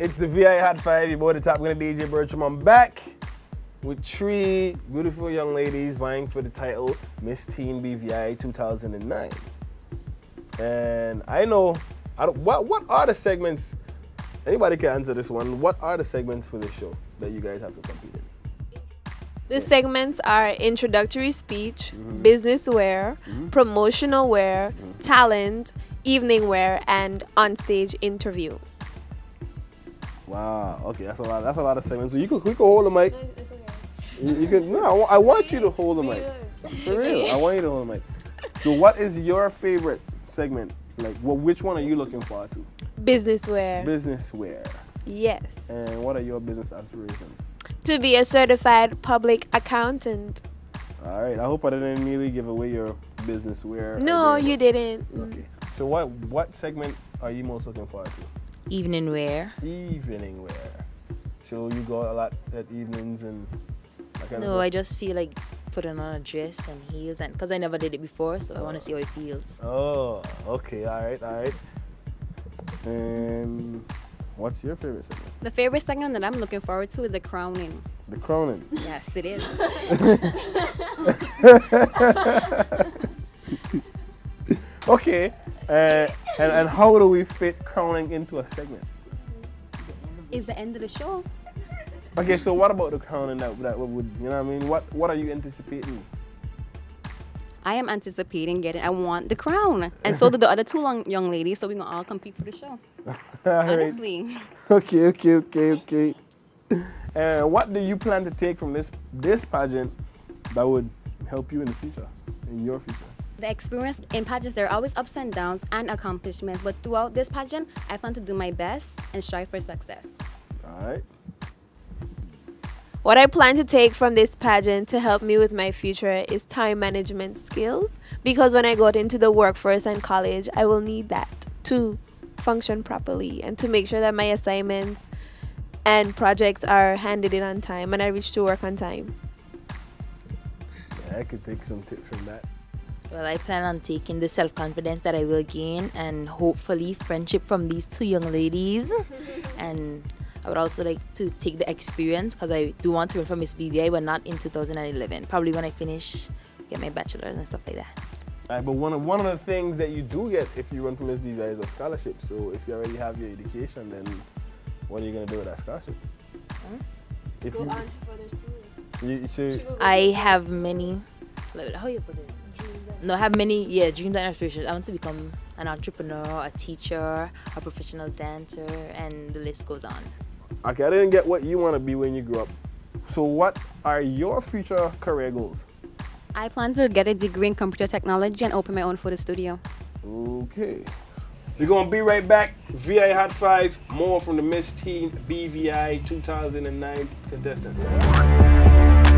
It's the VI Hot 5, your boy the top gonna DJ Bertram. I'm back with three beautiful young ladies vying for the title Miss Teen BVI 2009. And I know, I don't, what, what are the segments? Anybody can answer this one. What are the segments for this show that you guys have to compete in? The segments are introductory speech, mm-hmm. business wear, mm-hmm. promotional wear, mm-hmm. talent, evening wear, and onstage interview. Wow. Okay, that's a lot. That's a lot of segments. So you could, we could hold the mic. You, you can. No, I I want you to hold the mic. For real, I want you to hold the mic. So, what is your favorite segment? Like, what? Which one are you looking forward to? Business wear. Business wear. yes. And what are your business aspirations? To be a certified public accountant. All right. I hope I didn't really give away your business wear. No, you didn't. Okay. Mm. So, what what segment are you most looking forward to? Evening wear. Evening wear. So you go a lot at evenings and. that kind of No, stuff? I just feel like putting on a dress and heels, and because I never did it before, so I want to see how it feels. Oh, okay, all right, all right. And what's your favorite segment? The favorite segment that I'm looking forward to is the crowning. The crowning. Yes, it is. Okay, uh, and and how do we fit crowning into a segment? is the end of the show. Okay, so what about the crowning that that would you know what I mean? What what are you anticipating? I am anticipating getting. I want the crown, and so do the other two long, young ladies. So we're gonna all compete for the show. All right. Honestly, Okay, okay, okay, okay. And what do you plan to take from this this pageant that would help you in the future, in your future? The experience in pageants there are always ups and downs and accomplishments. But throughout this pageant, I plan to do my best and strive for success. All right. What I plan to take from this pageant to help me with my future is time management skills because when I got into the workforce and college, I will need that to function properly and to make sure that my assignments and projects are handed in on time and I reach to work on time. Yeah, I could take some tips from that. Well, I plan on taking the self confidence that I will gain and hopefully friendship from these two young ladies. and I would also like to take the experience because I do want to run for Miss BVI, but not in 2011. Probably when I finish, get my bachelor's and stuff like that. All right, but one of, one of the things that you do get if you run for Miss BVI is a scholarship. So if you already have your education, then what are you gonna do with that scholarship? If you, go on to further school. you, you should, I have many. How you put it? No, I have many. Yeah, dreams and aspirations. I want to become an entrepreneur, a teacher, a professional dancer, and the list goes on. okay, I didn't get what you want to be when you grew up. So what are your future career goals? I plan to get a degree in computer technology and open my own photo studio. Okay. We're gonna be right back. VI Hot 5, more from the Miss Teen BVI 2009 contestants.